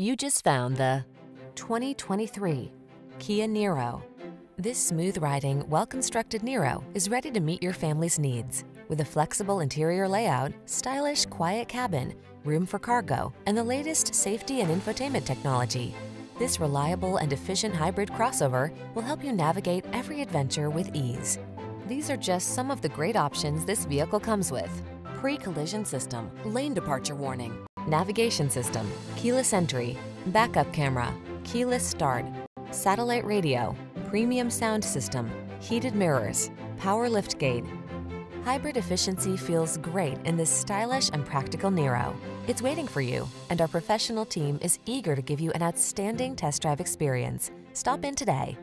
You just found the 2023 Kia Niro. This smooth-riding, well-constructed Niro is ready to meet your family's needs. With a flexible interior layout, stylish, quiet cabin, room for cargo, and the latest safety and infotainment technology, this reliable and efficient hybrid crossover will help you navigate every adventure with ease. These are just some of the great options this vehicle comes with. Pre-collision system, lane departure warning, navigation system, keyless entry, backup camera, keyless start, satellite radio, premium sound system, heated mirrors, power liftgate. Hybrid efficiency feels great in this stylish and practical Niro. It's waiting for you, and our professional team is eager to give you an outstanding test drive experience. Stop in today.